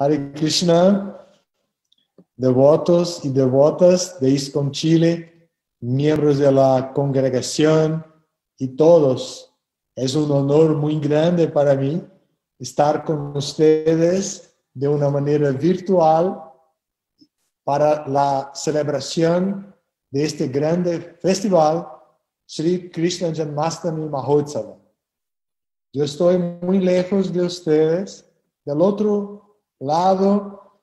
Hare Krishna, devotos y devotas de ISCOM Chile, miembros de la congregación y todos. Es un honor muy grande para mí estar con ustedes de una manera virtual para la celebración de este grande festival Sri Krishna Janmastami Mahotsava. Yo estoy muy lejos de ustedes, del otro lado,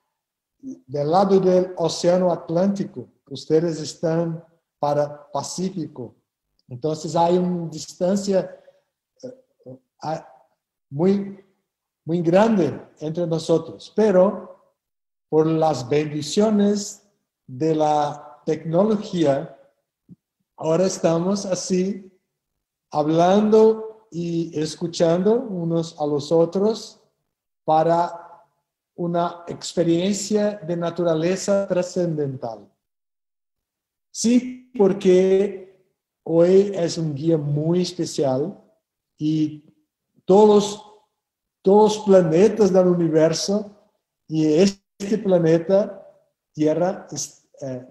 del lado del Océano Atlántico, ustedes están para Pacífico. Entonces hay una distancia eh, muy, muy grande entre nosotros, pero por las bendiciones de la tecnología, ahora estamos así hablando y escuchando unos a los otros para una experiencia de naturaleza trascendental. Sí, porque hoy es un día muy especial y todos, todos los planetas del universo y este planeta, Tierra, eh,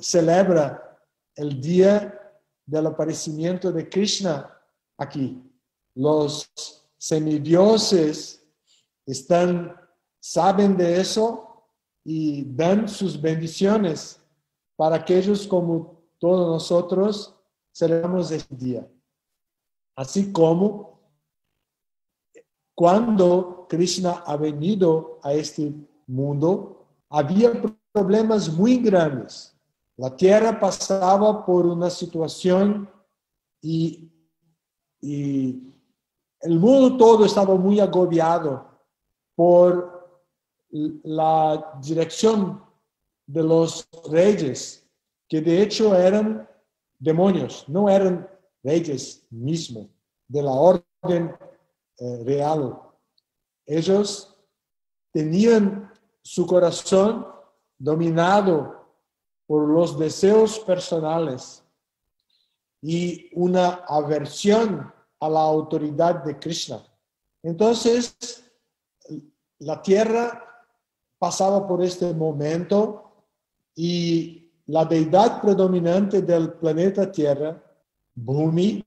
celebra el día del aparecimiento de Krishna aquí. Los semidioses están saben de eso y dan sus bendiciones para aquellos como todos nosotros celebramos este día. Así como cuando Krishna ha venido a este mundo, había problemas muy grandes. La tierra pasaba por una situación y, y el mundo todo estaba muy agobiado por la dirección de los reyes, que de hecho eran demonios, no eran reyes mismos de la orden eh, real. Ellos tenían su corazón dominado por los deseos personales y una aversión a la autoridad de Krishna. Entonces, la tierra pasaba por este momento y la deidad predominante del planeta Tierra, Bhumi,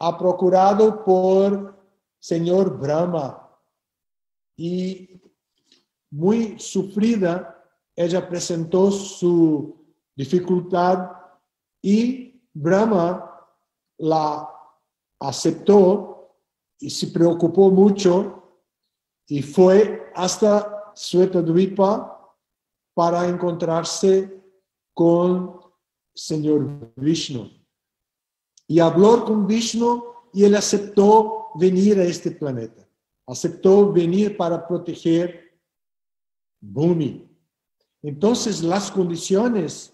ha procurado por señor Brahma. Y muy sufrida, ella presentó su dificultad y Brahma la aceptó y se preocupó mucho y fue hasta Dwipa para encontrarse con Señor Vishnu. Y habló con Vishnu y él aceptó venir a este planeta. Aceptó venir para proteger Bhumi. Entonces las condiciones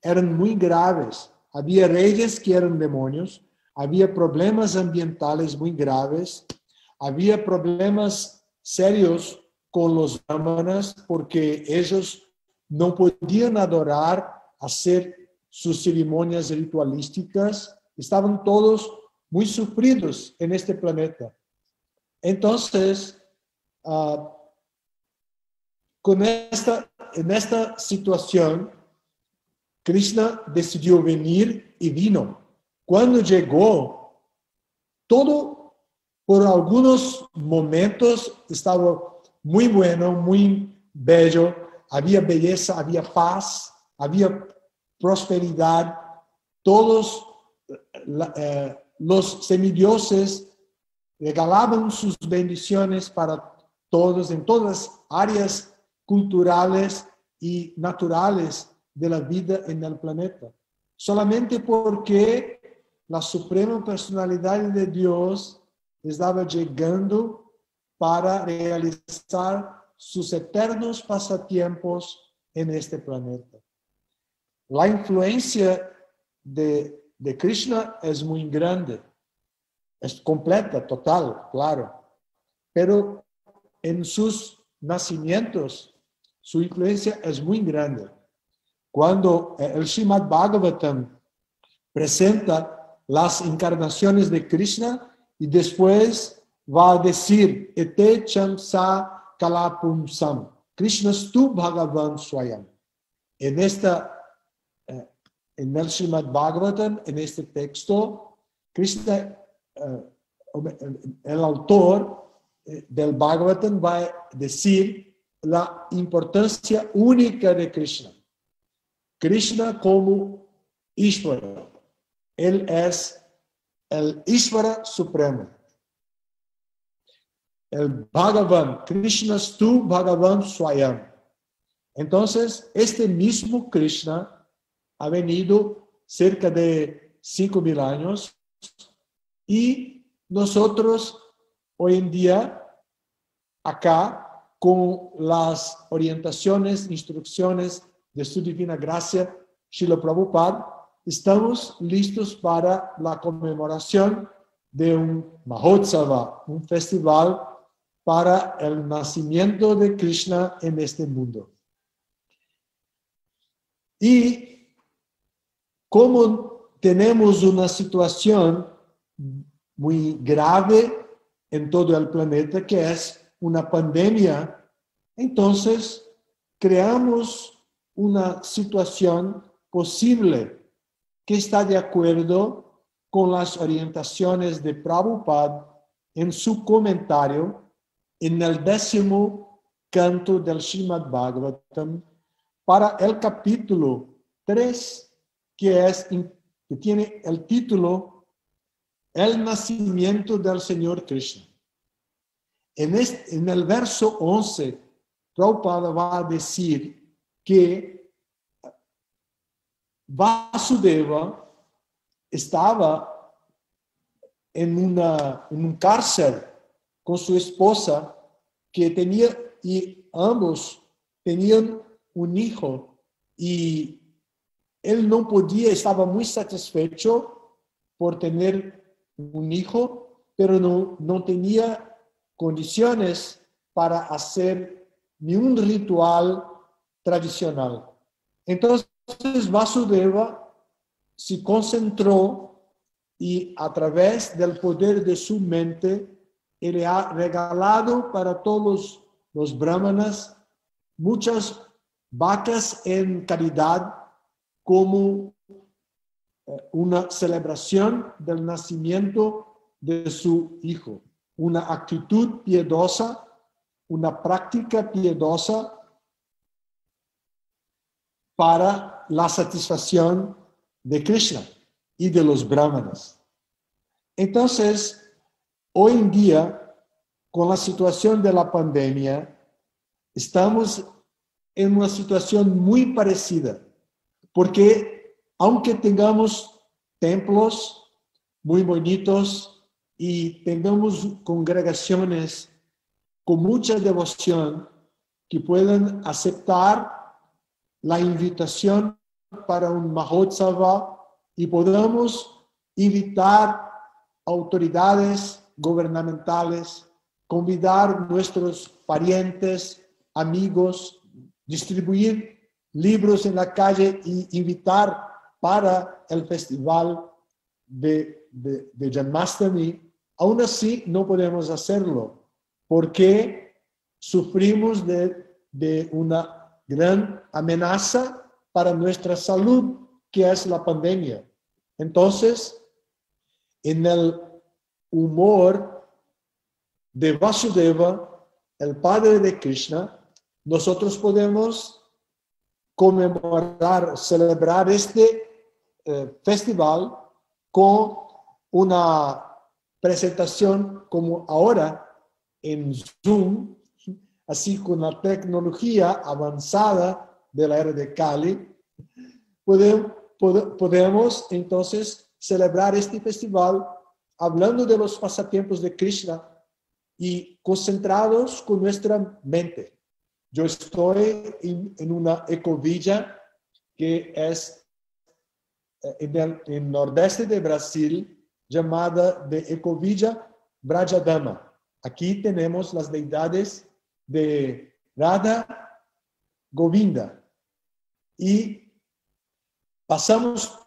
eran muy graves. Había reyes que eran demonios, había problemas ambientales muy graves, había problemas serios con los brahmanas porque ellos no podían adorar, hacer sus ceremonias ritualísticas, estaban todos muy sufridos en este planeta. Entonces, ah, con esta, en esta situación, Krishna decidió venir y vino. Cuando llegó, todo por algunos momentos estaba muy bueno, muy bello, había belleza, había paz, había prosperidad. Todos eh, los semidioses regalaban sus bendiciones para todos en todas áreas culturales y naturales de la vida en el planeta. Solamente porque la suprema personalidad de Dios estaba llegando para realizar sus eternos pasatiempos en este planeta. La influencia de, Krishna es muy grande, es completa, total, claro, pero en sus nacimientos su influencia es muy grande. Cuando el Srimad Bhagavatam presenta las encarnaciones de Krishna y después va a decir, Ete chamsa Kalapumsam. Krishna Stu Bhagavan Swayam. En esta, eh, en el Srimad Bhagavatam, en este texto, Krishna, eh, el autor eh, del Bhagavatam va a decir la importancia única de Krishna. Krishna como Ishvara. Él es el Ishvara supremo. El Bhagavan, Krishna tu Bhagavan Swayam. Entonces, este mismo Krishna ha venido cerca de cinco mil años y nosotros hoy en día, acá, con las orientaciones, instrucciones de su divina gracia, Shila Prabhupada, estamos listos para la conmemoración de un Mahotsava, un festival para el nacimiento de Krishna en este mundo. Y como tenemos una situación muy grave en todo el planeta, que es una pandemia, entonces creamos una situación posible que está de acuerdo con las orientaciones de Prabhupada en su comentario en el décimo canto del Srimad Bhagavatam para el capítulo 3, que, es, que tiene el título El nacimiento del Señor Krishna. En, este, en el verso 11, Prabhupada va a decir que Vasudeva estaba en, una, en un cárcel con su esposa que tenía, y ambos tenían un hijo y él no podía, estaba muy satisfecho por tener un hijo, pero no, no tenía condiciones para hacer ni un ritual tradicional. Entonces Vasudeva se concentró y a través del poder de su mente, él ha regalado para todos los brahmanas muchas vacas en caridad como eh, una celebración del nacimiento de su hijo, una actitud piedosa, una práctica piedosa para la satisfacción de Krishna y de los brahmanas. Entonces, hoy en día, con la situación de la pandemia, estamos en una situación muy parecida, porque aunque tengamos templos muy bonitos y tengamos congregaciones con mucha devoción que puedan aceptar la invitación para un Mahotsava y podamos invitar autoridades gubernamentales, convidar nuestros parientes, amigos, distribuir libros en la calle y invitar para el festival de, de, de Janmastami, aún así no podemos hacerlo porque sufrimos de, de una gran amenaza para nuestra salud, que es la pandemia. Entonces, en el humor de Vasudeva, el padre de Krishna, nosotros podemos conmemorar, celebrar este eh, festival con una presentación como ahora en Zoom, así con la tecnología avanzada de la era de Cali, podemos, podemos entonces celebrar este festival hablando de los pasatiempos de Krishna y concentrados con nuestra mente. Yo estoy en, una ecovilla que es eh, en el en nordeste de Brasil, llamada de Ecovilla Brajadama. Aquí tenemos las deidades de Radha Govinda. Y pasamos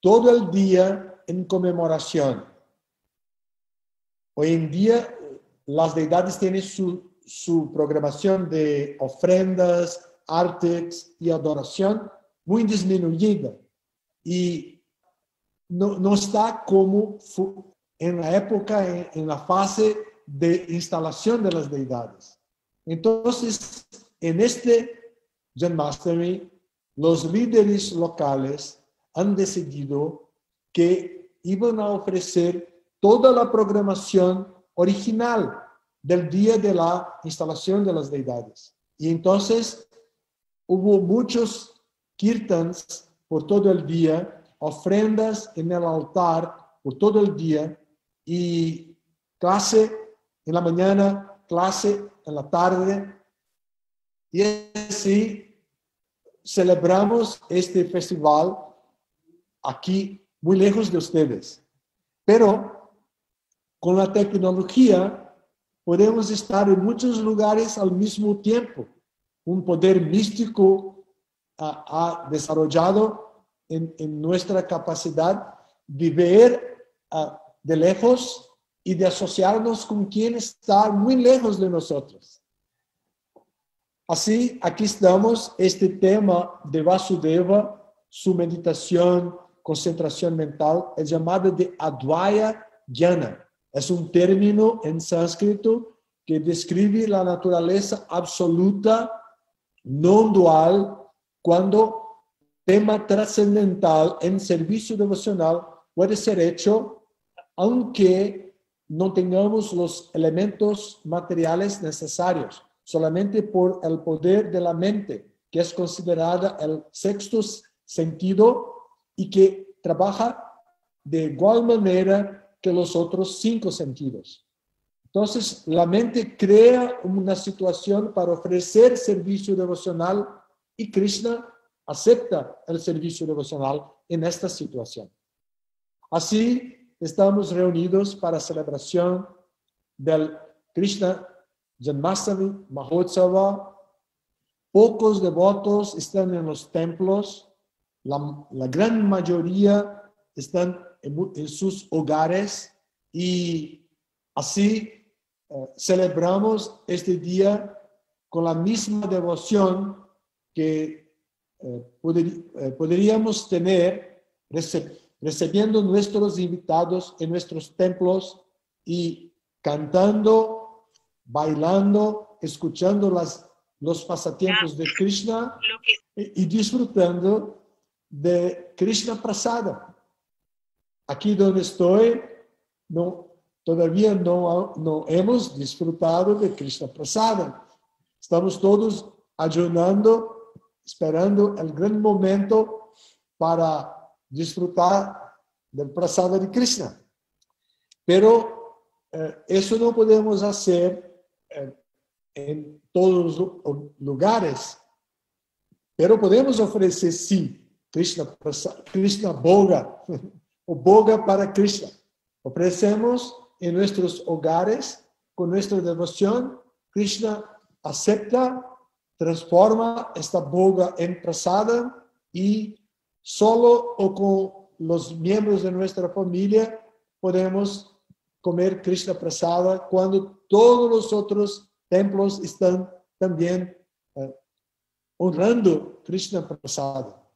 todo el día en conmemoración. Hoy en día las deidades tienen su, su programación de ofrendas, artes y adoración muy disminuida y no, no está como en la época, en, la fase de instalación de las deidades. Entonces, en este Janmashtami, los líderes locales han decidido que iban a ofrecer toda la programación original del día de la instalación de las deidades. Y entonces hubo muchos kirtans por todo el día, ofrendas en el altar por todo el día y clase en la mañana, clase en la tarde. Y así celebramos este festival aquí, muy lejos de ustedes. Pero con la tecnología podemos estar en muchos lugares al mismo tiempo. Un poder místico ha, desarrollado en, nuestra capacidad de ver ah, de lejos y de asociarnos con quien está muy lejos de nosotros. Así, aquí estamos, este tema de Vasudeva, su meditación, concentración mental, es llamado de Advaya Jnana. Es un término en sánscrito que describe la naturaleza absoluta, no dual, cuando tema trascendental en servicio devocional puede ser hecho aunque no tengamos los elementos materiales necesarios, solamente por el poder de la mente, que es considerada el sexto sentido y que trabaja de igual manera que los otros cinco sentidos. Entonces, la mente crea una situación para ofrecer servicio devocional y Krishna acepta el servicio devocional en esta situación. Así, estamos reunidos para celebración del Krishna Janmashtami Mahotsava. Pocos devotos están en los templos, la, la gran mayoría están en, sus hogares y así eh, celebramos este día con la misma devoción que eh, eh, podríamos tener recibiendo nuestros invitados en nuestros templos y cantando, bailando, escuchando las, los pasatiempos de Krishna y, y disfrutando de Krishna Prasada. Aquí donde estoy, no, todavía no, hemos disfrutado de Krishna Prasada. Estamos todos ayunando, esperando el gran momento para disfrutar del prasada de Krishna. Pero eh, eso no podemos hacer eh, en todos los lugares. Pero podemos ofrecer, sí, Krishna, Krishna Boga, o boga para Krishna. Ofrecemos en nuestros hogares con nuestra devoción. Krishna acepta, transforma esta boga en prasada y solo o con los miembros de nuestra familia podemos comer Krishna prasada cuando todos los otros templos están también eh, honrando Krishna prasada.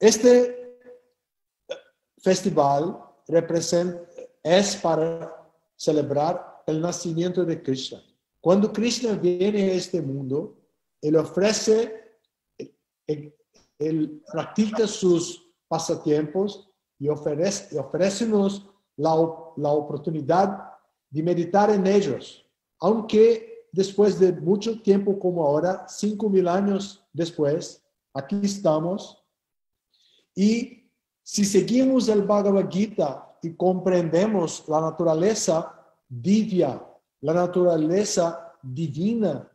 Este festival representa, es para celebrar el nacimiento de Krishna. Cuando Krishna viene a este mundo, él ofrece, él, practica sus pasatiempos y ofrece, ofrecenos la, la oportunidad de meditar en ellos, aunque después de mucho tiempo como ahora, cinco mil años después, aquí estamos y si seguimos el Bhagavad Gita y comprendemos la naturaleza divia, la naturaleza divina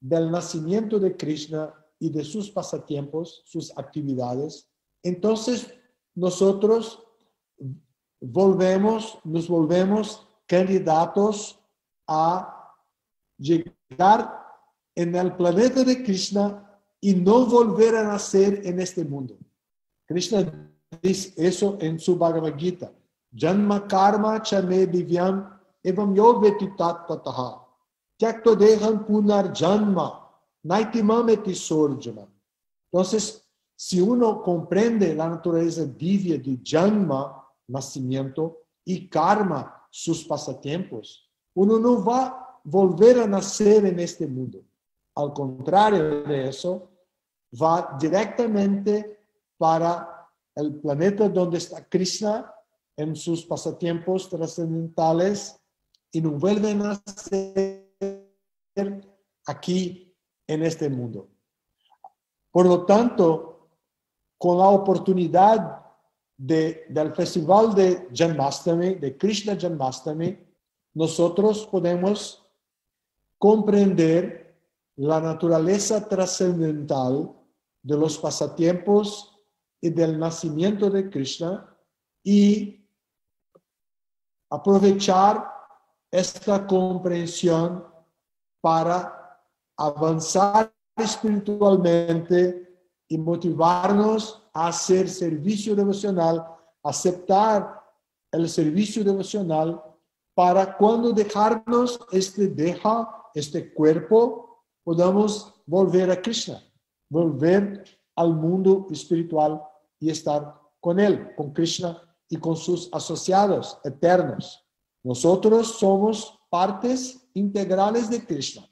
del nacimiento de Krishna y de sus pasatiempos, sus actividades, entonces nosotros volvemos, nos volvemos candidatos a llegar en el planeta de Krishna y no volver a nacer en este mundo. Krishna dice eso en su Bhagavad Gita. Janma karma chame divyam evam yo tataha. Tyakto dehan punar janma, naitimameti sorjana. Entonces, si uno comprende la naturaleza divia de janma, nacimiento, y karma, sus pasatiempos, uno no va a volver a nacer en este mundo. Al contrario de eso, va directamente para el planeta donde está Krishna en sus pasatiempos trascendentales y no vuelve a nacer aquí en este mundo. Por lo tanto, con la oportunidad de, del festival de Janmastami, de Krishna Janmastami, nosotros podemos comprender la naturaleza trascendental de los pasatiempos y del nacimiento de Krishna y aprovechar esta comprensión para avanzar espiritualmente y motivarnos a hacer servicio devocional, aceptar el servicio devocional para cuando dejarnos este deja, este cuerpo, podamos volver a Krishna, volver al mundo espiritual y estar con él, con Krishna y con sus asociados eternos. Nosotros somos partes integrales de Krishna.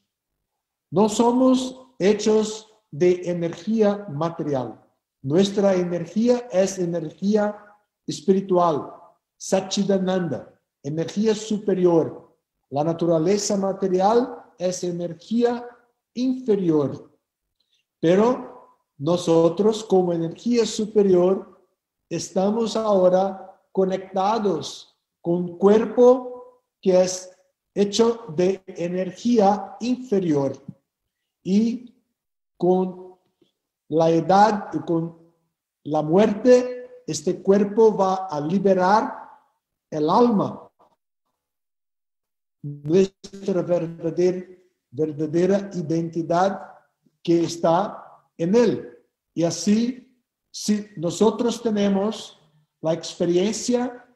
No somos hechos de energía material. Nuestra energía es energía espiritual, Satchidananda, energía superior. La naturaleza material es energía inferior. Pero nosotros como energía superior estamos ahora conectados con cuerpo que es hecho de energía inferior y con la edad y con la muerte, este cuerpo va a liberar el alma, nuestra verdadera, verdadera identidad que está en él. Y así, si nosotros tenemos la experiencia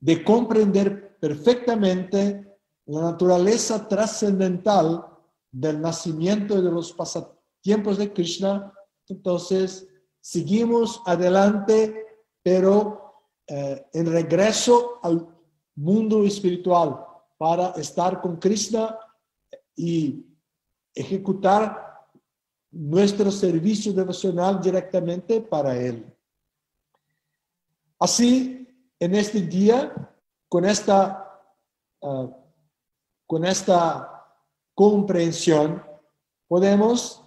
de comprender perfectamente la naturaleza trascendental del nacimiento de los pasatiempos de Krishna, entonces seguimos adelante, pero eh, en regreso al mundo espiritual para estar con Krishna y ejecutar nuestro servicio devocional directamente para Él. Así, en este día, con esta, uh, con esta comprensión, podemos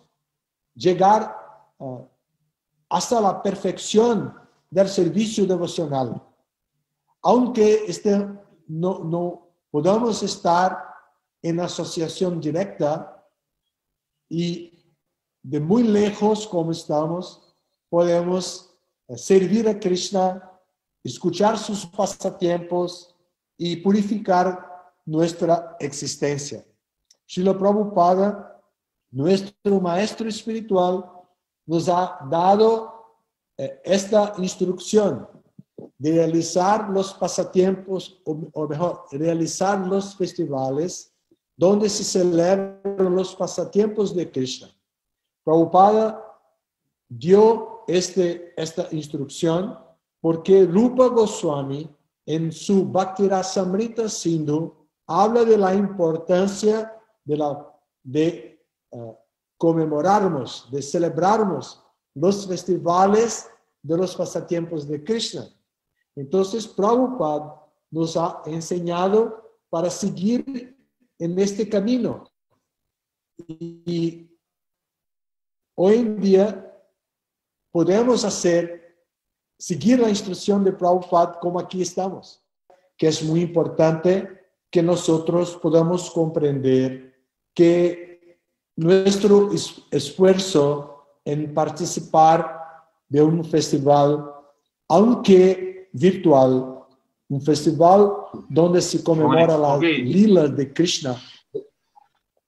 llegar uh, hasta la perfección del servicio devocional. Aunque este no, no podamos estar en asociación directa y de muy lejos como estamos, podemos eh, servir a Krishna, escuchar sus pasatiempos y purificar nuestra existencia. Srila Prabhupada, nuestro maestro espiritual, nos ha dado eh, esta instrucción de realizar los pasatiempos, o, mejor, realizar los festivales donde se celebran los pasatiempos de Krishna. Prabhupada dio este, esta instrucción porque Rupa Goswami en su Bhaktirasamrita Sindhu habla de la importancia de, la, de uh, conmemorarmos, de celebrarmos los festivales de los pasatiempos de Krishna. Entonces, Prabhupada nos ha enseñado para seguir en este camino. Y hoy en día podemos hacer, seguir la instrucción de Prabhupada como aquí estamos, que es muy importante que nosotros podamos comprender que nuestro esfuerzo en participar de un festival, aunque virtual, un festival donde se conmemora la lila de Krishna,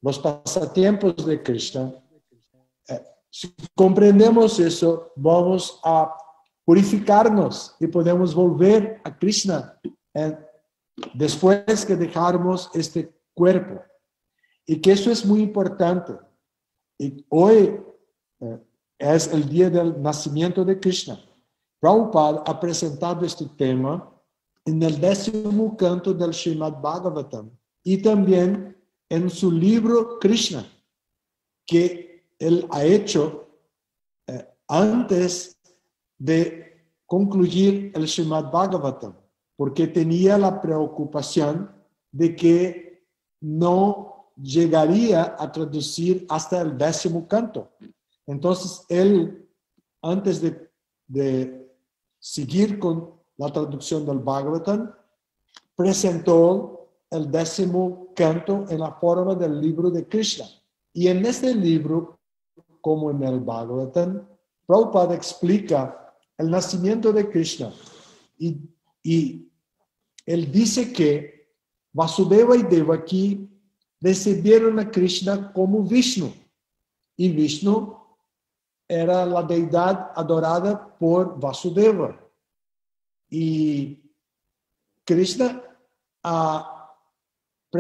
los pasatiempos de Krishna. Si comprendemos eso, vamos a purificarnos y podemos volver a Krishna eh, después que dejarmos este cuerpo. y que eso es muy importante. Y hoy eh, es el día del nacimiento de Krishna. Prabhupada ha presentado este tema en el décimo canto del Srimad Bhagavatam y también en su libro Krishna, que él ha hecho eh, antes de concluir el Srimad Bhagavatam, porque tenía la preocupación de que no llegaría a traducir hasta el décimo canto. Entonces, él, antes de, de seguir con la traducción del Bhagavatam, presentó el décimo canto en la forma del libro de Krishna. Y en este libro, como en el Bhagavatam, Prabhupada explica el nacimiento de Krishna y, él dice que Vasudeva y Devaki recibieron a Krishna como Vishnu. Y Vishnu era la deidad adorada por Vasudeva. Y Krishna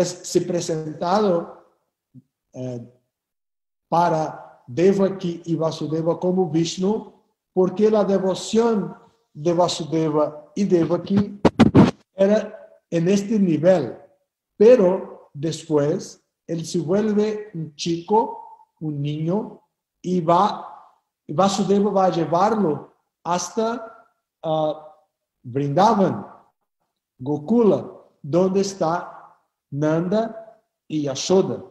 se presentado eh, para Devaki y Vasudeva como Vishnu, porque la devoción de Vasudeva y Devaki era en este nivel. Pero después él se vuelve un chico, un niño, y va, Vasudeva va a llevarlo hasta uh, Vrindavan, Gokula, donde está Nanda y Yashoda.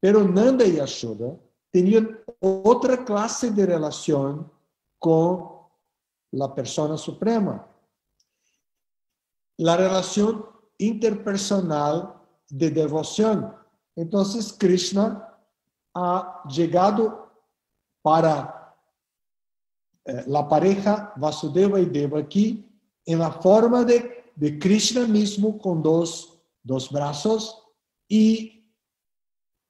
Pero Nanda y Yashoda tenían otra clase de relación con la persona suprema. La relación interpersonal de devoción. Entonces Krishna ha llegado para eh, la pareja Vasudeva y Devaki en la forma de, de Krishna mismo con dos, dos brazos y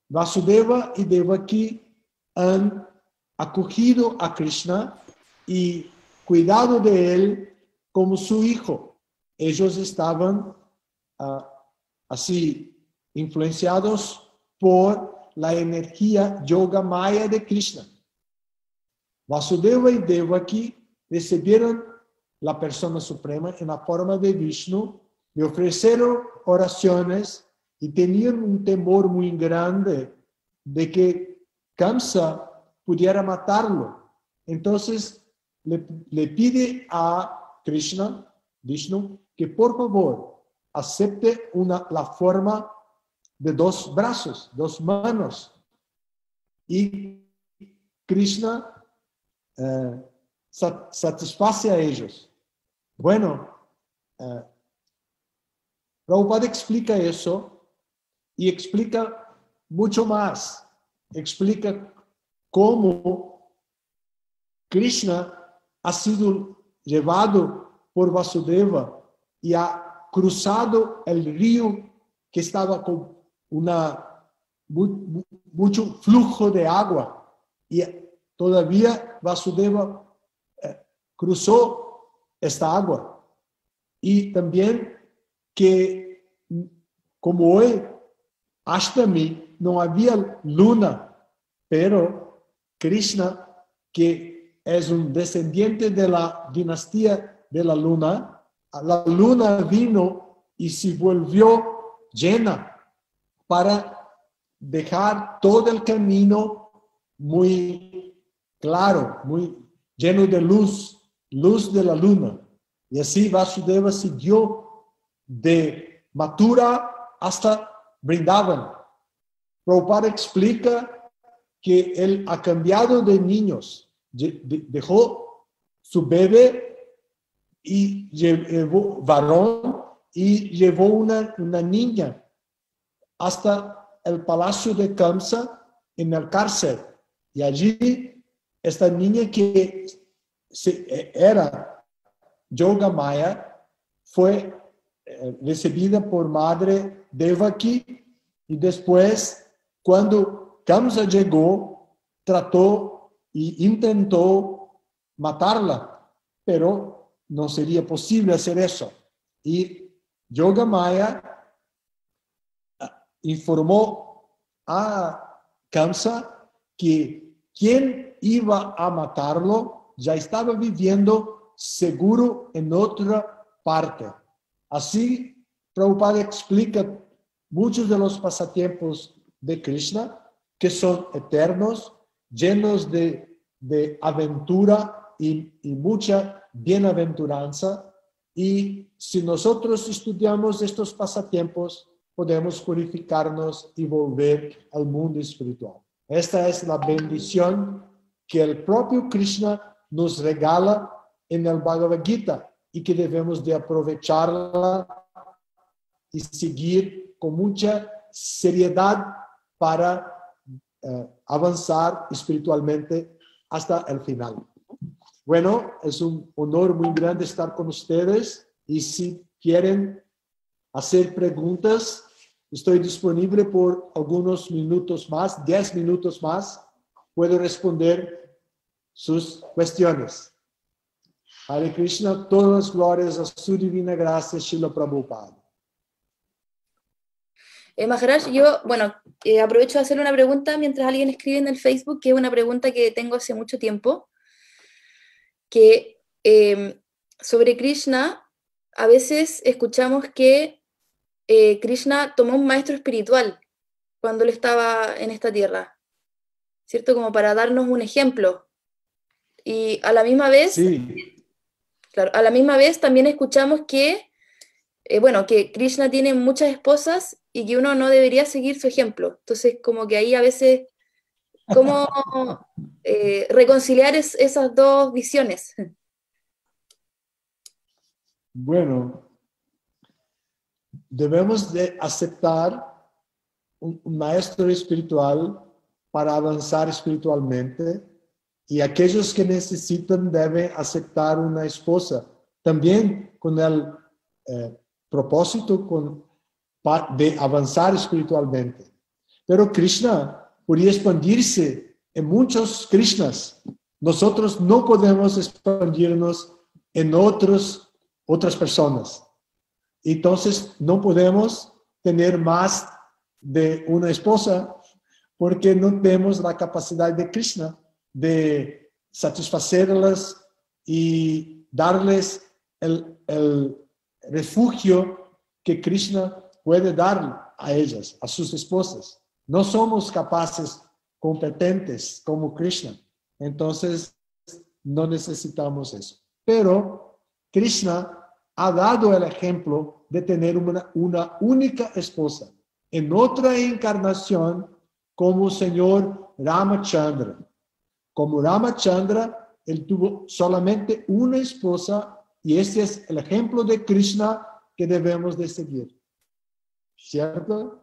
Vasudeva y Devaki han acogido a Krishna y cuidado de él como su hijo. Ellos estaban uh, así influenciados por la energía yoga maya de Krishna. Vasudeva y Devaki recibieron la persona suprema en la forma de Vishnu, le ofrecieron oraciones y tenían un temor muy grande de que Pudiera matarlo. Entonces le, pide a Krishna, Vishnu, que por favor acepte una, la forma de dos brazos, dos manos. Y Krishna eh, satisface a ellos. Bueno, Prabhupada explica eso y explica mucho más. Explica cómo Krishna ha sido llevado por Vasudeva y ha cruzado el río que estaba con una, mucho flujo de agua y todavía Vasudeva eh, cruzó esta agua. Y también que, como hoy, hasta mí, no había luna, pero Krishna, que es un descendiente de la dinastía de la luna, la luna vino y se volvió llena para dejar todo el camino muy claro, muy lleno de luz luz de la luna. Y así Vasudeva siguió de Mathura hasta Brindavan. Prabhupada explica que él ha cambiado de niños, dejó su bebé y llevó varón y llevó una, una niña hasta el palacio de Kamsa en el cárcel. Y allí esta niña que e, era Yoga Maya, fue eh, recibida por madre Devaki y después, cuando Kamsa llegó, trató e intentó matarla, pero no sería posible hacer eso. Y Yoga Maya ah, informó a Kamsa que quien iba a matarlo ya estaba viviendo seguro en otra parte. Así, Prabhupada explica muchos de los pasatiempos de Krishna que son eternos, llenos de, de aventura y, y mucha bienaventuranza. Y si nosotros estudiamos estos pasatiempos, podemos purificarnos y volver al mundo espiritual. Esta es la bendición que el propio Krishna nos regala en el Bhagavad Gita y que debemos de aprovecharla y seguir con mucha seriedad para eh, avanzar espiritualmente hasta el final. Bueno, es un honor muy grande estar con ustedes y si quieren hacer preguntas, estoy disponible por algunos minutos más, 10 minutos más. Puedo responder sus cuestiones. Hare Krishna, todas las glorias a su divina gracia, Shila Prabhupada. Eh, Maharaj, yo, bueno, eh, aprovecho de hacerle una pregunta mientras alguien escribe en el Facebook, que es una pregunta que tengo hace mucho tiempo, que em, sobre Krishna, a veces escuchamos que eh, Krishna tomó un maestro espiritual cuando él estaba en esta tierra, ¿cierto? Como para darnos un ejemplo. Y a la misma vez, claro, a la misma vez también escuchamos que, bueno, que Krishna tiene muchas esposas y que uno no debería seguir su ejemplo. Entonces, como que ahí a veces, ¿cómo eh, reconciliar esas dos visiones? Bueno, debemos de aceptar un, maestro espiritual para avanzar espiritualmente y aquellos que necesitan deben aceptar una esposa también con el eh, propósito, con de avanzar espiritualmente. Pero Krishna podría expandirse en muchos Krishnas. Nosotros no podemos expandirnos en otros, otras personas. Entonces, no podemos tener más de una esposa porque no tenemos la capacidad de Krishna de satisfacerlas y darles el, el refugio que Krishna puede dar a ellas, a sus esposas. No somos capaces, competentes como Krishna. Entonces, no necesitamos eso. Pero Krishna ha dado el ejemplo de tener una, única esposa. En otra encarnación, como señor Ramachandra. Como Ramachandra, él tuvo solamente una esposa y este es el ejemplo de Krishna que debemos de seguir. ¿Cierto?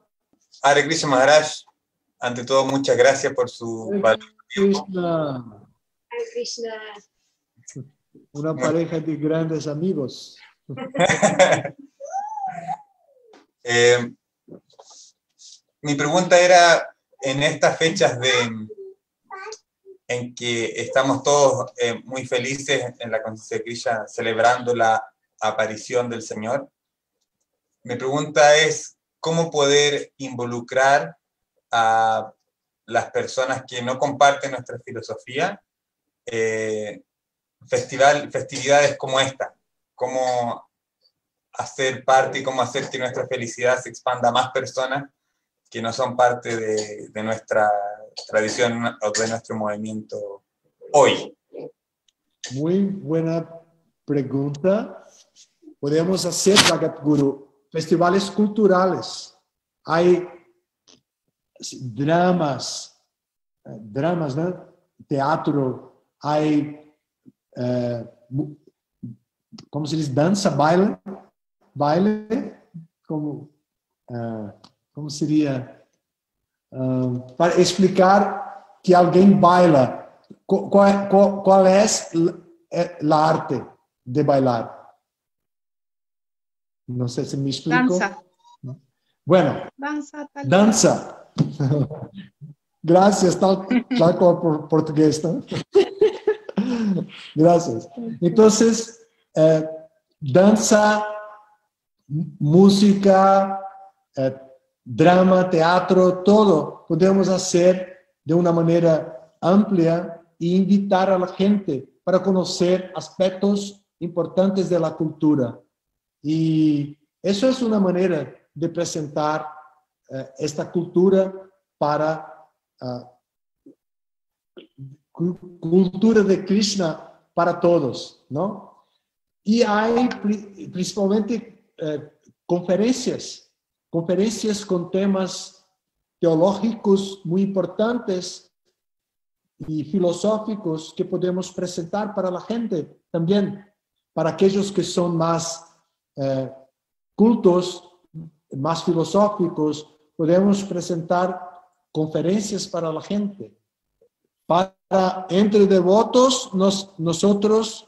Hare Krishna Maharaj, ante todo, muchas gracias por su Hare Krishna. Krishna. Una pareja de grandes amigos. Eh, mi pregunta era, en estas fechas de, en que estamos todos eh, muy felices en la conciencia de Krishna celebrando la aparición del Señor, mi pregunta es, cómo poder involucrar a las personas que no comparten nuestra filosofía, eh, festival, festividades como esta, cómo hacer parte y cómo hacer que nuestra felicidad se expanda a más personas que no son parte de, de nuestra tradición o de nuestro movimiento hoy. Muy buena pregunta. Podemos hacer, Bhagat Guru, festivales culturales, hay dramas, eh, dramas, ¿no? Teatro, hay, eh, ¿cómo se dice? Danza, baile, baile, como, uh, ¿cómo sería? Uh, para explicar que alguém baila, qual, qual, qual é a arte de bailar? No sé si me explico. Danza. Bueno, danza. danza. Gracias, tal, tal por portugués. ¿no? Gracias. Entonces, eh, danza, música, eh, drama, teatro, todo podemos hacer de una manera amplia e invitar a la gente para conocer aspectos importantes de la cultura. Y eso es una manera de presentar eh, esta cultura para uh, cultura de Krishna para todos, ¿no? Y hay principalmente eh, conferencias, conferencias con temas teológicos muy importantes y filosóficos que podemos presentar para la gente también, para aquellos que son más eh, cultos, más filosóficos, podemos presentar conferencias para la gente. Para entre devotos, nos, nosotros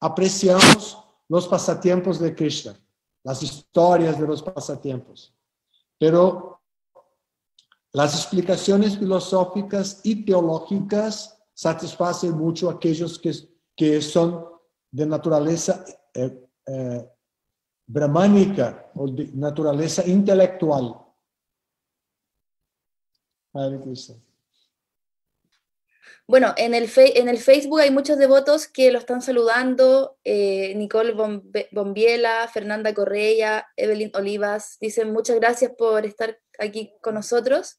apreciamos los pasatiempos de Krishna, las historias de los pasatiempos. Pero las explicaciones filosóficas y teológicas satisfacen mucho a aquellos que, que son de naturaleza eh, eh, brahmánica o naturaleza intelectual. Bueno, en el, en el Facebook hay muchos devotos que lo están saludando. Eh, Nicole Bombiela, Fernanda Correa, Evelyn Olivas, dicen muchas gracias por estar aquí con nosotros.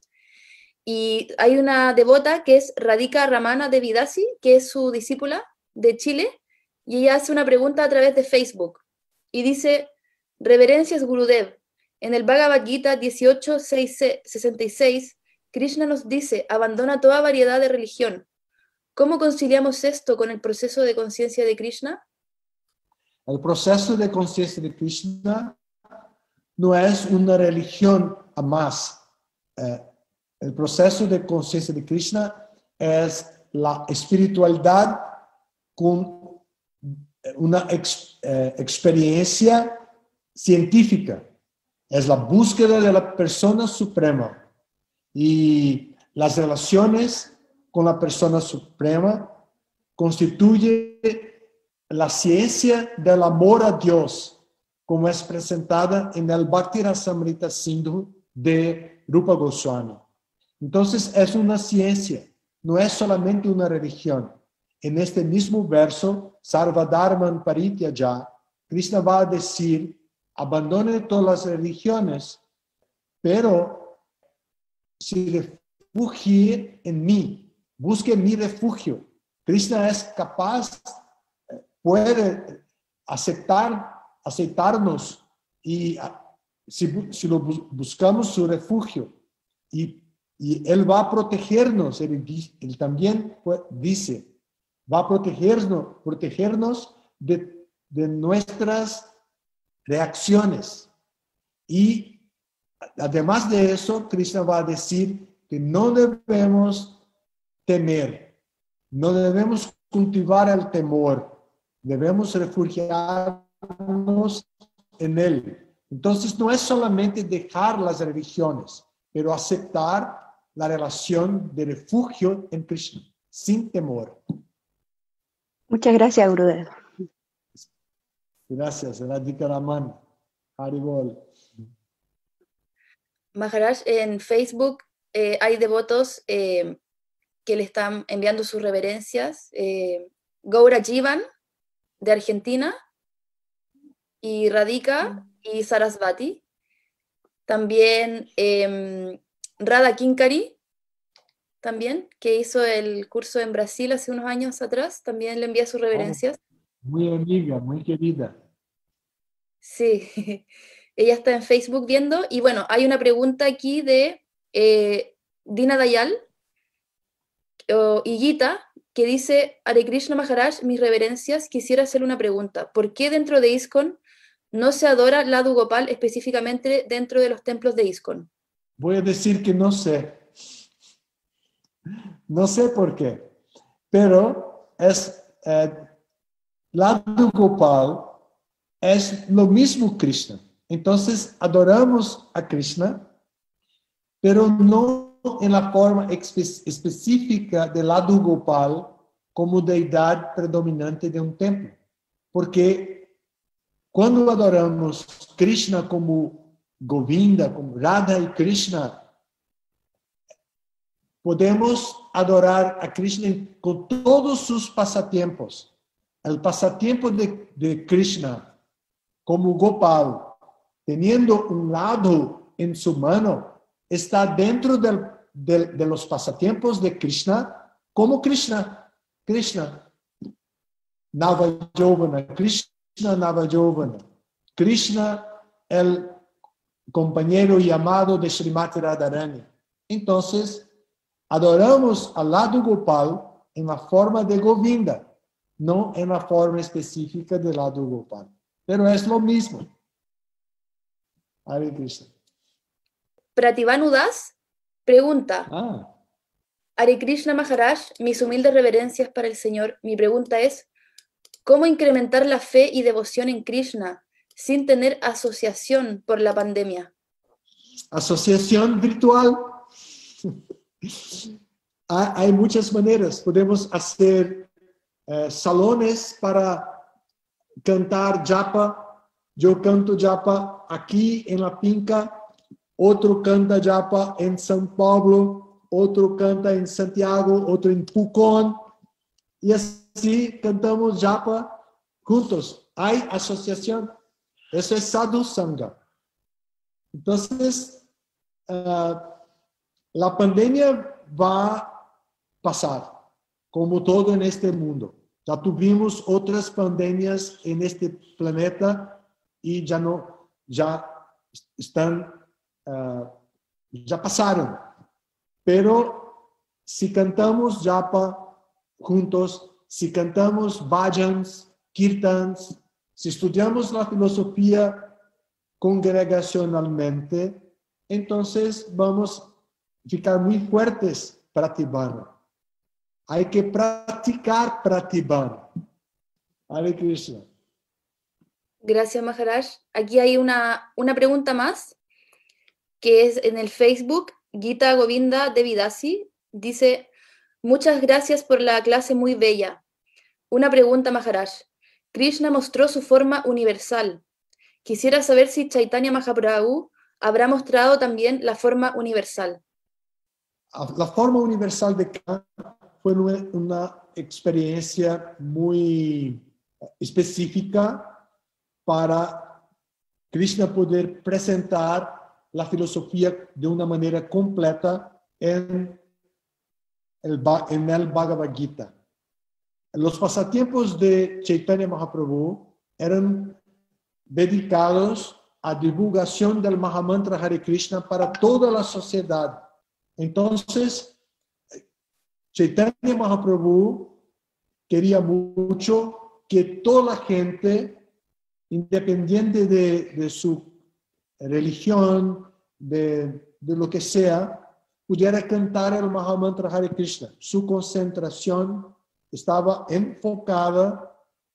Y hay una devota que es Radika Ramana de Vidasi, que es su discípula de Chile, y ella hace una pregunta a través de Facebook. Y dice, reverencias Gurudev, en el Bhagavad Gita 18.66 Krishna nos dice, abandona toda variedad de religión. ¿Cómo conciliamos esto con el proceso de conciencia de Krishna? El proceso de conciencia de Krishna no es una religión a más. Eh, el proceso de conciencia de Krishna es la espiritualidad con una eh, experiencia científica. Es la búsqueda de la persona suprema y las relaciones con la persona suprema constituye la ciencia del amor a Dios, como es presentada en el Bhakti Rasamrita Sindhu de Rupa Goswami. Entonces es una ciencia, no es solamente una religión. En este mismo verso, Sarvadharman Parityaja, Krishna va a decir, abandone todas las religiones, pero se refugie en mí, busque mi refugio. Krishna es capaz, puede aceptar, aceptarnos y si, si lo buscamos su refugio y, y, Él va a protegernos, él, él, también dice, va a protegernos, protegernos de, de nuestras reacciones y además de eso, Krishna va a decir que no debemos temer, no debemos cultivar el temor, debemos refugiarnos en Él. Entonces, no es solamente dejar las religiones, pero aceptar la relación de refugio en Krishna, sin temor. Muchas gracias, Gurudev. Gracias, Radhika Raman. Haribol. Maharaj, en Facebook eh, hay devotos eh, que le están enviando sus reverencias. Eh, Gaura Jivan, de Argentina, y Radhika y Sarasvati. También em, Radha Kinkari, también, que hizo el curso en Brasil hace unos años atrás, también le envía sus reverencias. Muy amiga, muy querida. Sí. Ella está en Facebook viendo. Y bueno, hay una pregunta aquí de eh, Dina Dayal y Gita que dice, Hare Krishna Maharaj, mis reverencias, quisiera hacerle una pregunta. ¿Por qué dentro de ISKCON no se adora Ladu Gopal específicamente dentro de los templos de ISKCON? Voy a decir que no sé. No sé por qué. Pero es eh, Ladu Gopal es lo mismo Krishna. Entonces, adoramos a Krishna, pero en la forma específica de Ladu Gopal como deidad predominante de un templo. Porque cuando adoramos Krishna como Govinda, como Radha y Krishna, podemos adorar a Krishna con todos sus pasatiempos. El pasatiempo de, Krishna, como Gopal, teniendo un lado en su mano, está dentro del, de los pasatiempos de Krishna, como Krishna. Krishna, Navajovana, Krishna Navajovana. Krishna, el compañero y amado de Srimati Radharani. Entonces, adoramos al lado Gopal en la forma de Govinda, no en la forma específica del lado Gopal. Pero es lo mismo. Hare Krishna. Pratibhan Udas pregunta, Ah, Hare Krishna Maharaj, mis humildes reverencias para el Señor. Mi pregunta es, ¿cómo incrementar la fe y devoción en Krishna sin tener asociación por la pandemia? asociación virtual. Hay muchas maneras. Podemos hacer eh, salones para cantar japa. Yo canto japa aquí en la finca, otro canta japa en San Pablo, otro canta en Santiago, otro en Pucón. Y así cantamos japa juntos. Hay asociación. Eso es sadhu sangha. Entonces, ah, la pandemia va a pasar, como todo en este mundo. Ya tuvimos otras pandemias en este planeta y ya no, ya están, ah, ya pasaron. Pero si cantamos japa juntos, si cantamos bhajans, kirtans, si estudiamos la filosofía congregacionalmente, entonces vamos a ficar muy fuertes pratibhana. Hay que practicar pratibhana. Hare Krishna. Gracias, Maharaj. Aquí hay una, una pregunta más, que es en el Facebook, Gita Govinda Devidasi, dice, muchas gracias por la clase muy bella. Una pregunta, Maharaj. Krishna mostró su forma universal. Quisiera saber si Chaitanya Mahaprabhu habrá mostrado también la forma universal. La forma universal de fue una, experiencia muy específica para Krishna poder presentar la filosofía de una manera completa en el, Ba- en el Bhagavad Gita. Los pasatiempos de Chaitanya Mahaprabhu eran dedicados a divulgación del Mahamantra Hare Krishna para toda la sociedad. Entonces, Chaitanya Mahaprabhu quería mucho que toda la gente, independiente de, su religión, de, de lo que sea, pudiera cantar el Mahamantra Hare Krishna. Su concentración estaba enfocada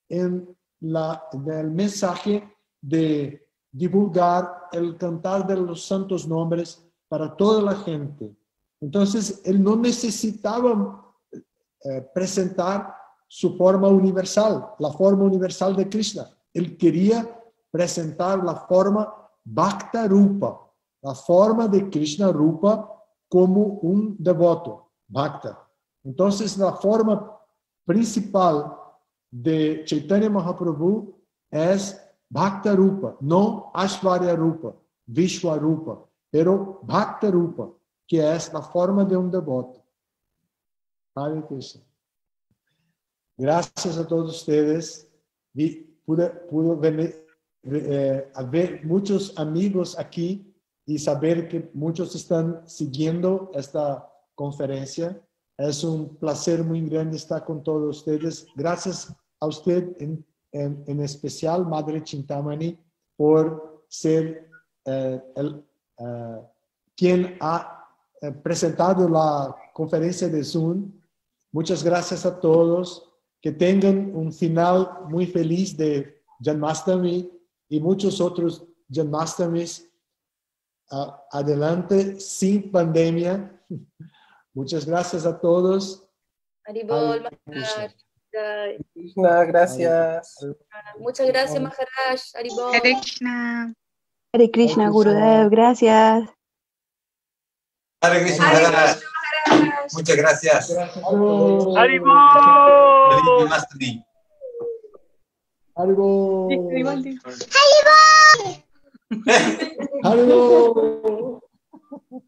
en, la, en el mensaje de divulgar el cantar de los santos nombres para toda la gente. Entonces, él no necesitaba eh, presentar su forma universal, la forma universal de Krishna. Él quería presentar la forma Bhakta Rupa, la forma de Krishna Rupa como un devoto, Bhakta. Entonces, la forma principal de Chaitanya Mahaprabhu es Bhakta Rupa, no Ashvarya Rupa, Vishwa Rupa, pero Bhakta Rupa, que es la forma de un devoto. Hare Krishna. Gracias a todos ustedes. Vi- Pude, pude ver, eh, ver muchos amigos aquí y saber que muchos están siguiendo esta conferencia. Es un placer muy grande estar con todos ustedes. Gracias a usted en, en- en especial, Madre Chintamani, por ser eh, el, eh, quien ha eh, presentado la conferencia de Zoom. Muchas gracias a todos. Que tengan un final muy feliz de Janmastami y muchos otros Janmastamis ah, adelante sin pandemia. Muchas gracias a todos. Haribol, Hare Maharaj. Krishna, gracias. Muchas gracias, Maharaj. Hare Krishna. Hare Krishna, Gurudev, gracias. Hare Krishna, Maharaj. Muchas gracias.